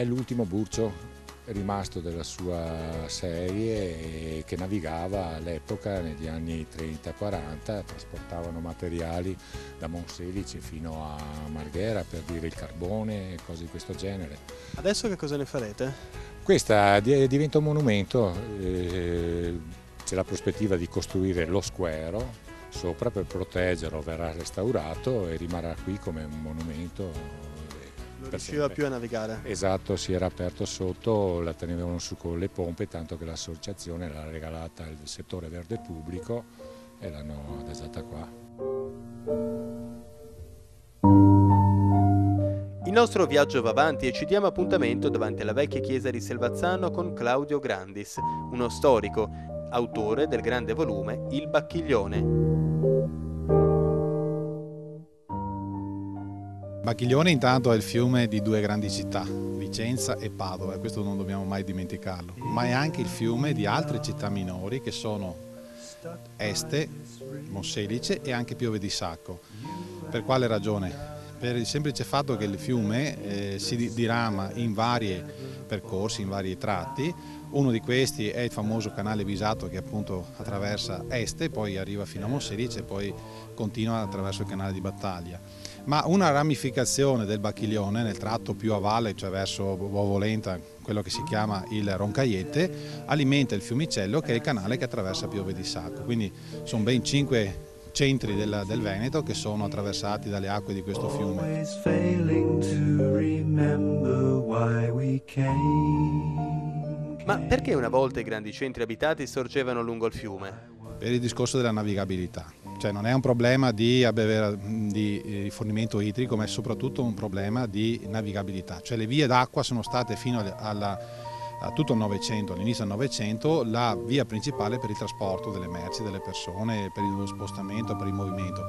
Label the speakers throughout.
Speaker 1: È l'ultimo burcio rimasto della sua serie che navigava all'epoca negli anni 30-40, trasportavano materiali da Monselice fino a Marghera per dire il carbone e cose di questo genere.
Speaker 2: Adesso che cosa ne farete?
Speaker 1: Questa diventa un monumento, eh, c'è la prospettiva di costruire lo square sopra per proteggerlo, verrà restaurato e rimarrà qui come un monumento
Speaker 2: non riusciva più a navigare.
Speaker 1: Esatto, si era aperto sotto, la tenevano su con le pompe, tanto che l'associazione l'ha regalata al settore verde pubblico e l'hanno adesata qua.
Speaker 3: Il nostro viaggio va avanti e ci diamo appuntamento davanti alla vecchia chiesa di Selvazzano con Claudio Grandis, uno storico, autore del grande volume Il Bacchiglione.
Speaker 4: Bacchiglione intanto è il fiume di due grandi città, Vicenza e Padova, questo non dobbiamo mai dimenticarlo, ma è anche il fiume di altre città minori che sono Este, Mosselice e anche Piove di Sacco. Per quale ragione? Per il semplice fatto che il fiume eh, si dirama in vari percorsi, in vari tratti, uno di questi è il famoso canale Visato che appunto attraversa Este, poi arriva fino a Mosselice e poi continua attraverso il canale di Battaglia ma una ramificazione del Bacchiglione nel tratto più a valle, cioè verso Bovolenta, quello che si chiama il Roncaiette, alimenta il fiumicello che è il canale che attraversa Piove di Sacco. Quindi sono ben cinque centri del, del Veneto che sono attraversati dalle acque di questo fiume.
Speaker 3: Ma perché una volta i grandi centri abitati sorgevano lungo il fiume?
Speaker 4: Per il discorso della navigabilità cioè non è un problema di, di eh, rifornimento idrico ma è soprattutto un problema di navigabilità, cioè le vie d'acqua sono state fino alla, a tutto il Novecento, all'inizio del Novecento, la via principale per il trasporto delle merci, delle persone, per lo spostamento, per il movimento.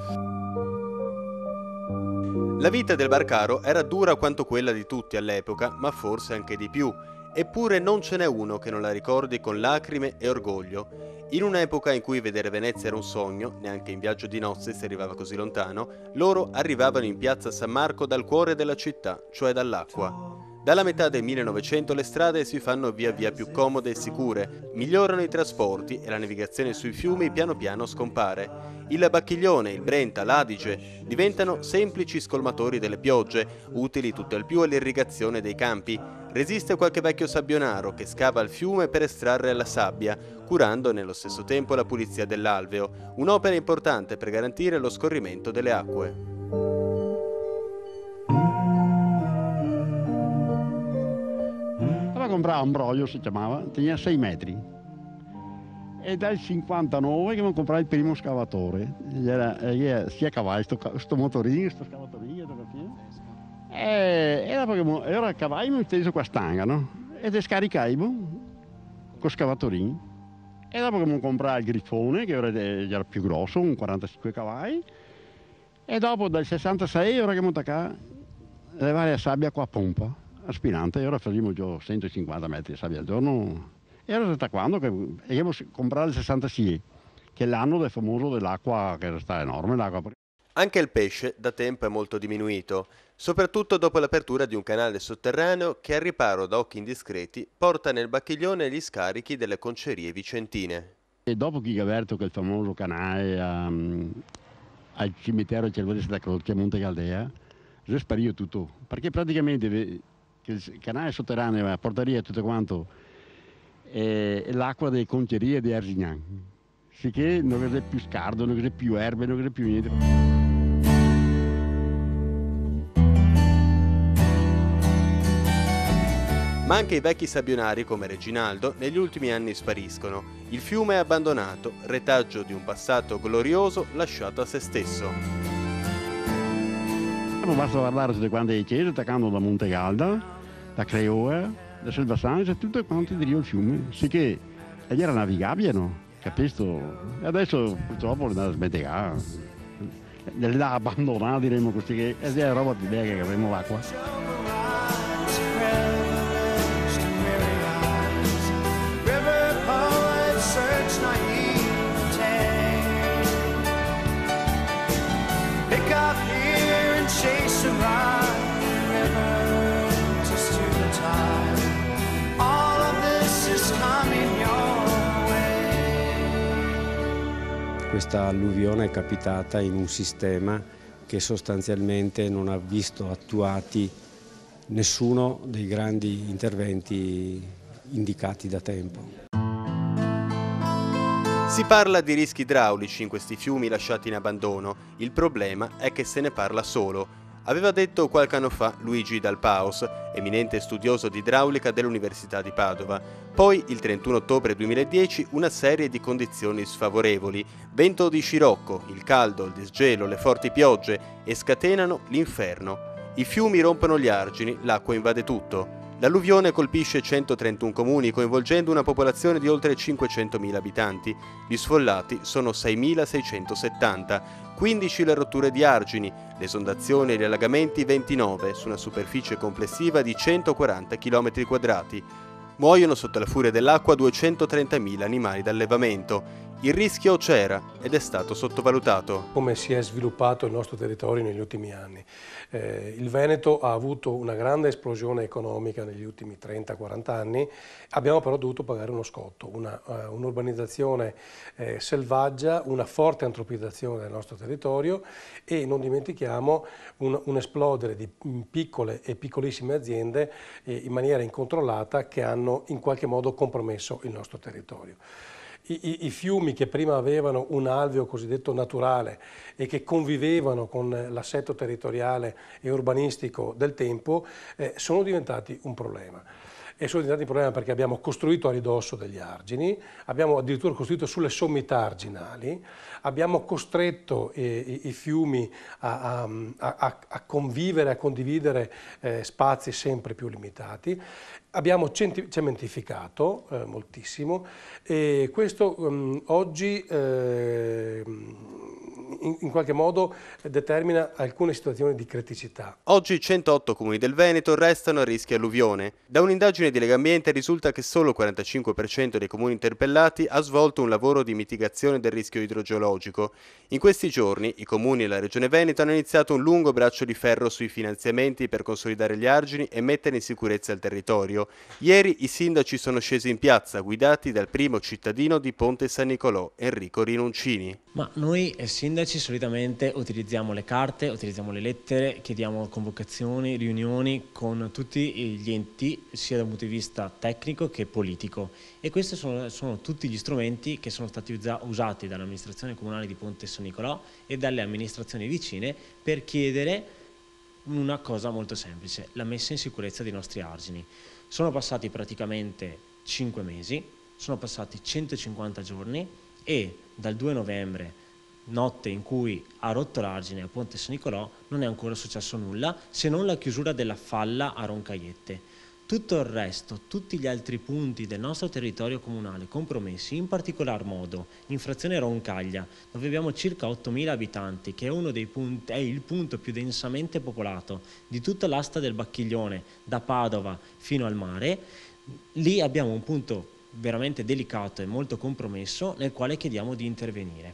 Speaker 3: La vita del Barcaro era dura quanto quella di tutti all'epoca, ma forse anche di più. Eppure non ce n'è uno che non la ricordi con lacrime e orgoglio. In un'epoca in cui vedere Venezia era un sogno, neanche in viaggio di nozze si arrivava così lontano, loro arrivavano in piazza San Marco dal cuore della città, cioè dall'acqua. Dalla metà del 1900 le strade si fanno via via più comode e sicure, migliorano i trasporti e la navigazione sui fiumi piano piano scompare. Il Bacchiglione, il Brenta, l'Adige diventano semplici scolmatori delle piogge, utili tutto al più all'irrigazione dei campi. Resiste qualche vecchio sabbionaro che scava il fiume per estrarre la sabbia, curando nello stesso tempo la pulizia dell'alveo, un'opera importante per garantire lo scorrimento delle acque.
Speaker 5: comprare un broglio, si chiamava, tenia 6 metri. E dal 59 che mi comprare il primo scavatore. Era, era sia cavallo, questo motorino, questo scavatorino, e era perché era il cavallo mi steso qua stanga, no? E scaricavo con scavatorino. E dopo che mi comprare il grifone, che era, era più grosso, un 45 cavalli, e dopo dal 66 ora che mi attaccava levare la sabbia qua a pompa aspirante e ora facciamo già 150 metri di sabbia al giorno. E era da quando che abbiamo comprato il 66, che è l'anno del famoso dell'acqua che sta enorme. L'acqua.
Speaker 3: Anche il pesce da tempo è molto diminuito, soprattutto dopo l'apertura di un canale sotterraneo che al riparo da occhi indiscreti porta nel bacchiglione gli scarichi delle concerie vicentine.
Speaker 5: E dopo che ha aperto quel famoso canale um, al cimitero Cervone Santa Croce a Monte Caldea, è sparito tutto, perché praticamente il canale sotterraneo porteria tutto quanto eh, l'acqua delle concerie di Arsignan. Sicché non c'è più scardo, non c'è più erbe, non c'è più niente.
Speaker 3: Ma anche i vecchi sabbionari come Reginaldo negli ultimi anni spariscono. Il fiume è abbandonato, retaggio di un passato glorioso lasciato a se stesso.
Speaker 5: Basta guardare tutte quante chiese, attaccando da Monte Galda, da Creoa, da Selvassano, c'è tutto quanto di Rio il fiume. Sì che era navigabile, no? Capisco? E adesso purtroppo le da smetterà. Le da abbandonare, diremmo così, che è roba di che avremo l'acqua.
Speaker 6: Questa alluvione è capitata in un sistema che sostanzialmente non ha visto attuati nessuno dei grandi interventi indicati da tempo.
Speaker 3: Si parla di rischi idraulici in questi fiumi lasciati in abbandono, il problema è che se ne parla solo. Aveva detto qualche anno fa Luigi Dalpaos, eminente studioso di idraulica dell'Università di Padova. Poi, il 31 ottobre 2010, una serie di condizioni sfavorevoli. Vento di scirocco, il caldo, il disgelo, le forti piogge e scatenano l'inferno. I fiumi rompono gli argini, l'acqua invade tutto. L'alluvione colpisce 131 comuni coinvolgendo una popolazione di oltre 500.000 abitanti. Gli sfollati sono 6.670, 15 le rotture di argini, le esondazioni e gli allagamenti 29 su una superficie complessiva di 140 km quadrati. Muoiono sotto la furia dell'acqua 230.000 animali d'allevamento. Il rischio c'era ed è stato sottovalutato.
Speaker 7: Come si è sviluppato il nostro territorio negli ultimi anni? Eh, il Veneto ha avuto una grande esplosione economica negli ultimi 30-40 anni, abbiamo però dovuto pagare uno scotto, un'urbanizzazione uh, un eh, selvaggia, una forte antropizzazione del nostro territorio e non dimentichiamo un, un esplodere di piccole e piccolissime aziende eh, in maniera incontrollata che hanno in qualche modo compromesso il nostro territorio i, i, fiumi che prima avevano un alveo cosiddetto naturale e che convivevano con l'assetto territoriale e urbanistico del tempo eh, sono diventati un problema. E sono diventati un problema perché abbiamo costruito a ridosso degli argini, abbiamo addirittura costruito sulle sommità arginali, abbiamo costretto eh, i, i, fiumi a, a, a, a, convivere, a condividere eh, spazi sempre più limitati, abbiamo cementificato eh, moltissimo e questo um, oggi eh, in, in, qualche modo determina alcune situazioni di criticità.
Speaker 3: Oggi 108 comuni del Veneto restano a rischio alluvione. Da un'indagine di Legambiente risulta che solo il 45% dei comuni interpellati ha svolto un lavoro di mitigazione del rischio idrogeologico. In questi giorni i comuni e la Regione Veneto hanno iniziato un lungo braccio di ferro sui finanziamenti per consolidare gli argini e mettere in sicurezza il territorio. Ieri i sindaci sono scesi in piazza guidati dal primo cittadino di Ponte San Nicolò, Enrico Rinuncini.
Speaker 8: Ma noi eh, sindaci solitamente utilizziamo le carte, utilizziamo le lettere, chiediamo convocazioni, riunioni con tutti gli enti, sia da un punto di vista tecnico che politico. E questi sono, sono tutti gli strumenti che sono stati usati dall'amministrazione comunale di Ponte San Nicolò e dalle amministrazioni vicine per chiedere una cosa molto semplice, la messa in sicurezza dei nostri argini. Sono passati praticamente 5 mesi, sono passati 150 giorni e dal 2 novembre, notte in cui ha rotto l'argine a Ponte San Nicolò, non è ancora successo nulla se non la chiusura della falla a Roncaiette. Tutto il resto, tutti gli altri punti del nostro territorio comunale compromessi, in particolar modo l'infrazione Roncaglia, dove abbiamo circa 8.000 abitanti, che è, punti, è, il punto più densamente popolato di tutta l'asta del Bacchiglione, da Padova fino al mare, lì abbiamo un punto veramente delicato e molto compromesso nel quale chiediamo di intervenire.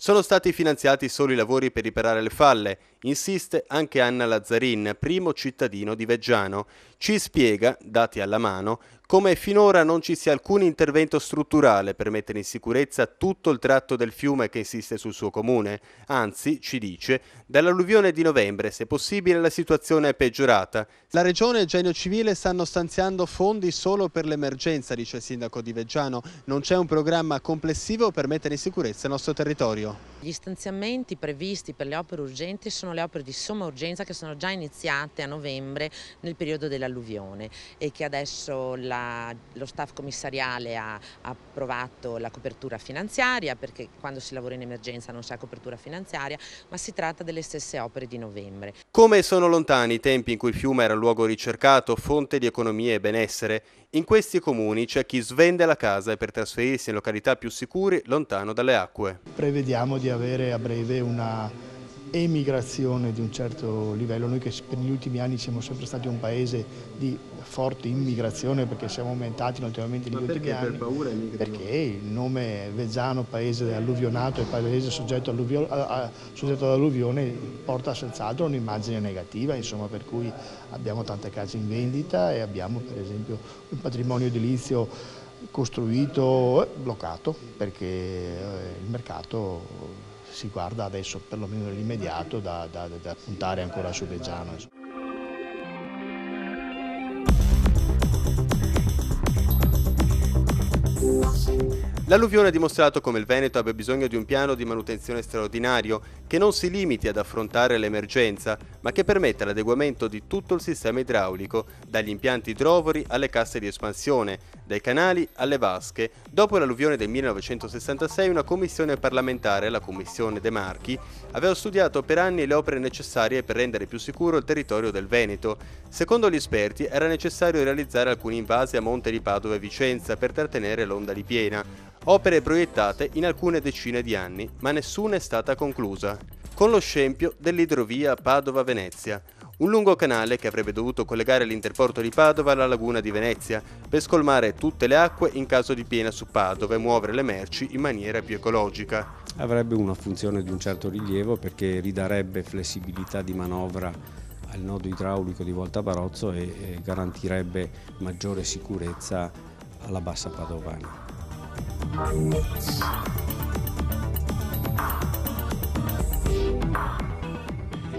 Speaker 3: Sono stati finanziati solo i lavori per riparare le falle, insiste anche Anna Lazzarin, primo cittadino di Veggiano. Ci spiega, dati alla mano, come finora non ci sia alcun intervento strutturale per mettere in sicurezza tutto il tratto del fiume che insiste sul suo comune. Anzi, ci dice, dall'alluvione di novembre, se possibile, la situazione è peggiorata. La Regione e il Genio Civile stanno stanziando fondi solo per l'emergenza, dice il sindaco di Veggiano. Non c'è un programma complessivo per mettere in sicurezza il nostro territorio.
Speaker 9: Gli stanziamenti previsti per le opere urgenti sono le opere di somma urgenza che sono già iniziate a novembre nel periodo dell'alluvione e che adesso la, lo staff commissariale ha, approvato la copertura finanziaria perché quando si lavora in emergenza non si ha copertura finanziaria ma si tratta delle stesse opere di novembre.
Speaker 3: Come sono lontani i tempi in cui il fiume era luogo ricercato, fonte di economia e benessere? In questi comuni c'è chi svende la casa per trasferirsi in località più sicure lontano dalle acque.
Speaker 10: Prevediamo di avere a breve una emigrazione di un certo livello. Noi che per gli ultimi anni siamo sempre stati un paese di forte immigrazione perché siamo aumentati notevolmente negli ultimi anni. Per paura perché il nome Vezzano, paese alluvionato e paese soggetto, soggetto all'alluvione porta senz'altro un'immagine negativa, insomma, per cui abbiamo tante case in vendita e abbiamo per esempio un patrimonio edilizio costruito e bloccato perché eh, il mercato si guarda adesso perlomeno nell'immediato da, da, da, puntare ancora su Beggiano.
Speaker 3: L'alluvione ha dimostrato come il Veneto abbia bisogno di un piano di manutenzione straordinario che non si limiti ad affrontare l'emergenza, ma che permetta l'adeguamento di tutto il sistema idraulico, dagli impianti idrovori alle casse di espansione, dai canali alle vasche. Dopo l'alluvione del 1966 una commissione parlamentare, la Commissione De Marchi, aveva studiato per anni le opere necessarie per rendere più sicuro il territorio del Veneto. Secondo gli esperti era necessario realizzare alcuni invasi a Monte di Padova e Vicenza per trattenere l'onda di piena opere proiettate in alcune decine di anni, ma nessuna è stata conclusa. Con lo scempio dell'idrovia Padova-Venezia, un lungo canale che avrebbe dovuto collegare l'interporto di Padova alla laguna di Venezia per scolmare tutte le acque in caso di piena su Padova e muovere le merci in maniera più ecologica.
Speaker 6: Avrebbe una funzione di un certo rilievo perché ridarebbe flessibilità di manovra al nodo idraulico di Volta Barozzo e garantirebbe maggiore sicurezza alla bassa padovana.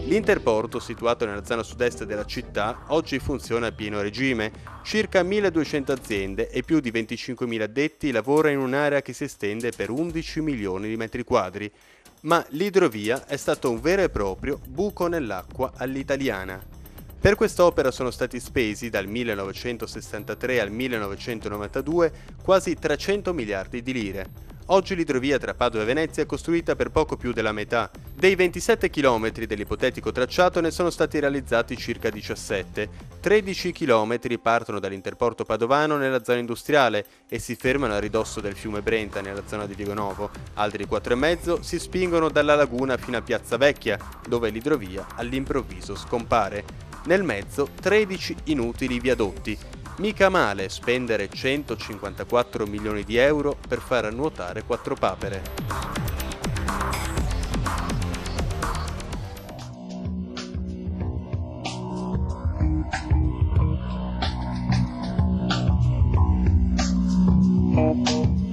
Speaker 3: L'interporto, situato nella zona sud-est della città, oggi funziona a pieno regime. Circa 1200 aziende e più di 25.000 addetti lavorano in un'area che si estende per 11 milioni di metri quadri. Ma l'idrovia è stato un vero e proprio buco nell'acqua all'italiana. Per quest'opera sono stati spesi dal 1963 al 1992 quasi 300 miliardi di lire. Oggi l'idrovia tra Padova e Venezia è costruita per poco più della metà. Dei 27 km dell'ipotetico tracciato ne sono stati realizzati circa 17. 13 km partono dall'interporto padovano nella zona industriale e si fermano a ridosso del fiume Brenta nella zona di Vigo Novo. Altri 4,5 si spingono dalla laguna fino a Piazza Vecchia, dove l'idrovia all'improvviso scompare. Nel mezzo 13 inutili viadotti. Mica male spendere 154 milioni di euro per far nuotare quattro papere.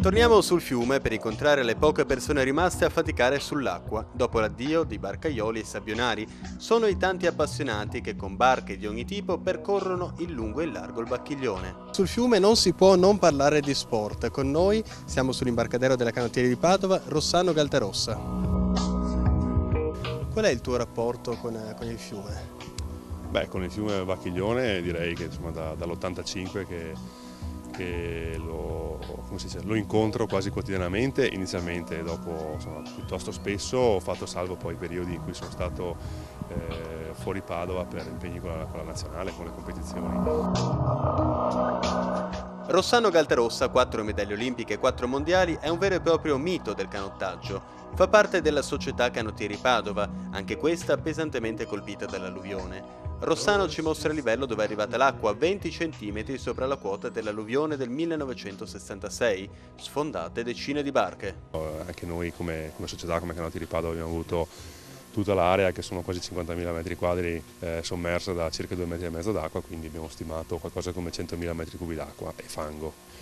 Speaker 3: Torniamo sul fiume per incontrare le poche persone rimaste a faticare sull'acqua dopo l'addio di barcaioli e sabbionari. Sono i tanti appassionati che con barche di ogni tipo percorrono in lungo e in largo il Bacchiglione.
Speaker 2: Sul fiume non si può non parlare di sport. Con noi siamo sull'imbarcadero della canottieri di Padova, Rossano Galtarossa. Qual è il tuo rapporto con, con il fiume?
Speaker 11: Beh, con il fiume Bacchiglione direi che da, dall'85 che che lo, dice, lo, incontro quasi quotidianamente, inizialmente dopo insomma, piuttosto spesso, ho fatto salvo poi i periodi in cui sono stato eh, fuori Padova per impegni con la, con la nazionale, con le competizioni.
Speaker 3: Rossano Galtarossa, quattro medaglie olimpiche e quattro mondiali, è un vero e proprio mito del canottaggio. Fa parte della società Canottieri Padova, anche questa pesantemente colpita dall'alluvione. Rossano ci mostra il livello dove è arrivata l'acqua, 20 cm sopra la quota dell'alluvione del 1966, sfondate decine di barche.
Speaker 11: Eh, anche noi come, come società, come Canoti Ripado abbiamo avuto tutta l'area che sono quasi 50.000 metri quadri eh, sommersa da circa 2 metri e mezzo d'acqua, quindi abbiamo stimato qualcosa come 100.000 metri cubi d'acqua e fango.